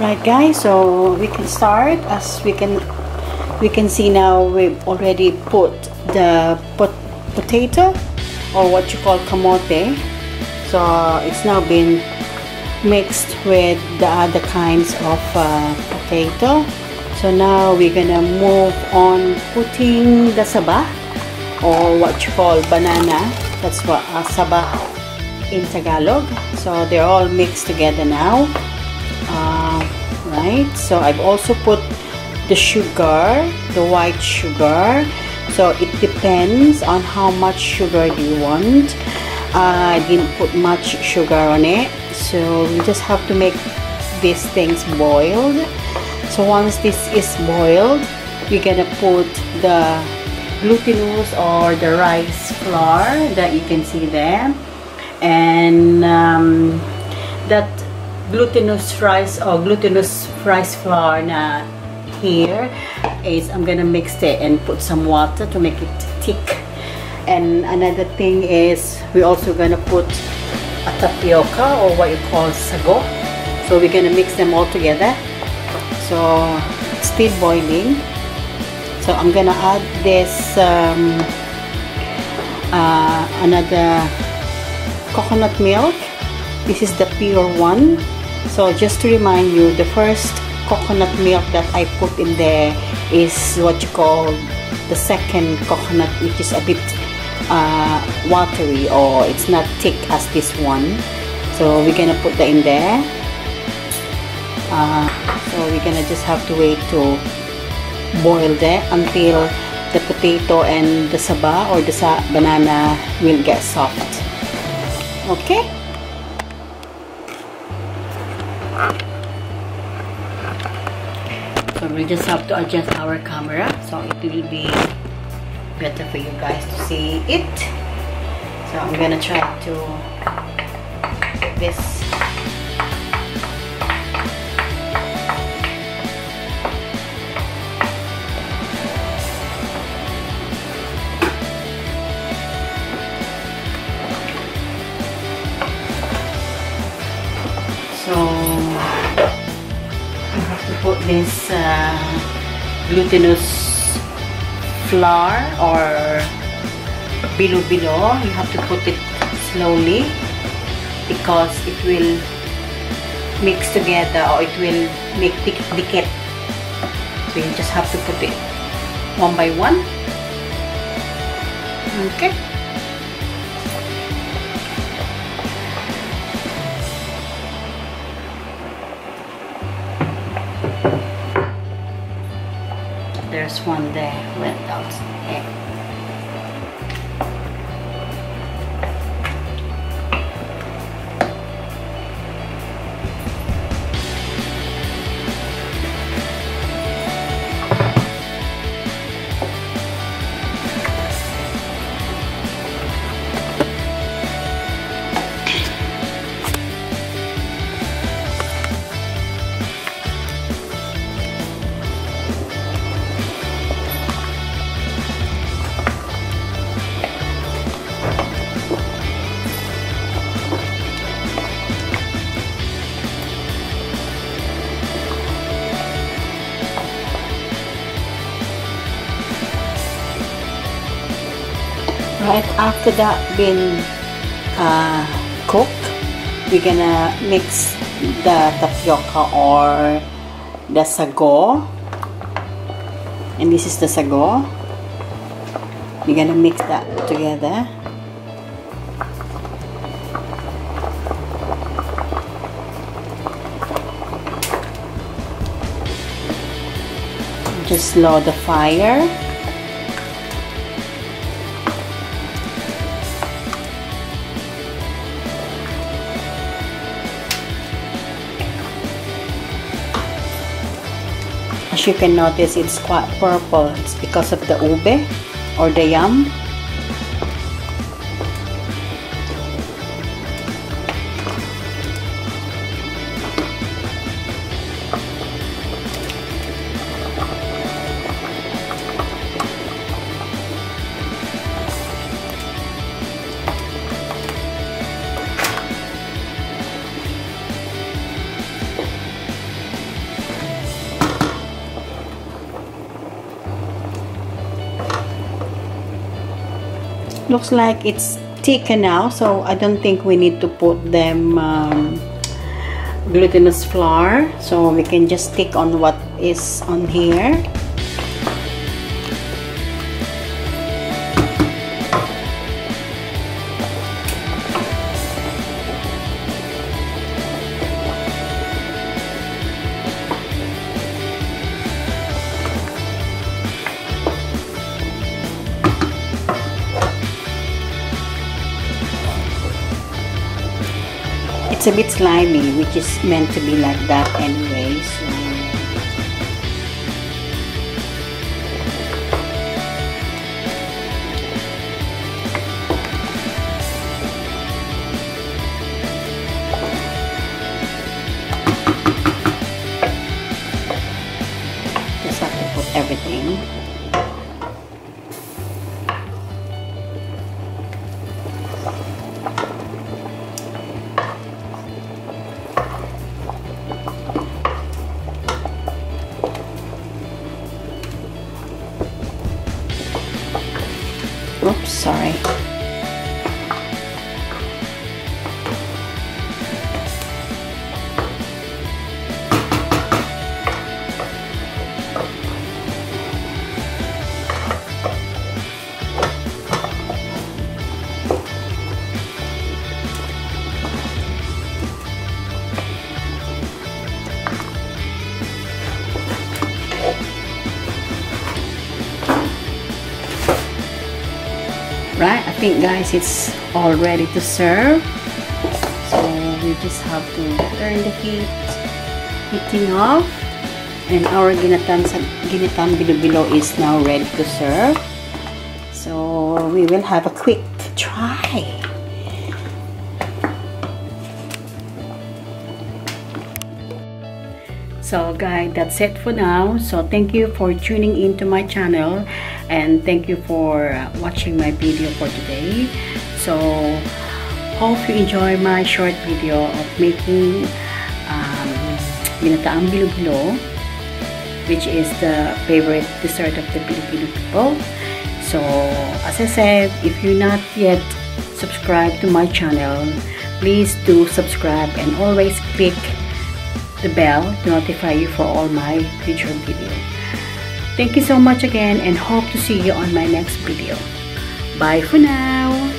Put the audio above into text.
right guys so we can start as we can we can see now we've already put the pot potato or what you call kamote. So it's now been mixed with the other kinds of uh, potato. So now we're gonna move on putting the saba or what you call banana. That's what uh, saba in Tagalog. So they're all mixed together now. Uh, right? So I've also put the sugar the white sugar. So it depends on how much sugar you want. Uh, I didn't put much sugar on it. So we just have to make these things boiled. So once this is boiled you're gonna put the glutinous or the rice flour that you can see there. And um, that glutinous rice or glutinous rice flour na here is I'm gonna mix it and put some water to make it thick. And another thing is we're also gonna put a tapioca or what you call sago. So we're gonna mix them all together. So still boiling. So I'm gonna add this um, uh, another coconut milk. This is the pure one so just to remind you the first coconut milk that I put in there is what you call the second coconut which is a bit uh, watery or it's not thick as this one. So we're gonna put that in there. Uh, so we're gonna just have to wait to boil that until the potato and the saba or the banana will get soft. Okay so we just have to adjust our camera. So it will be better for you guys to see it. So I'm gonna try to this. So to put this uh, glutinous flour or bilo-bilo, you have to put it slowly because it will mix together or it will make dikit. So you just have to put it one by one. Okay. There's one there went out right after that been uh, cooked we're gonna mix the tapioca or the sago. And this is the sago. We're gonna mix that together. Just lower the fire as you can notice it's quite purple. It's because of the ube or the yam looks like it's taken out so I don't think we need to put them um, glutinous flour. So we can just stick on what is on here. It's a bit slimy which is meant to be like that anyway Oops, sorry. Right? I think guys it's all ready to serve. So we just have to turn the heat heating off. And our ginatan ginatan bilo is now ready to serve. So we will have a quick try so guys. That's it for now. So thank you for tuning into my channel and thank you for watching my video for today. So hope you enjoy my short video of making um, ginataang which is the favorite dessert of the Filipino people. So as I said if you're not yet subscribed to my channel please do subscribe and always click the bell to notify you for all my future videos. Thank you so much again and hope to see you on my next video. Bye for now!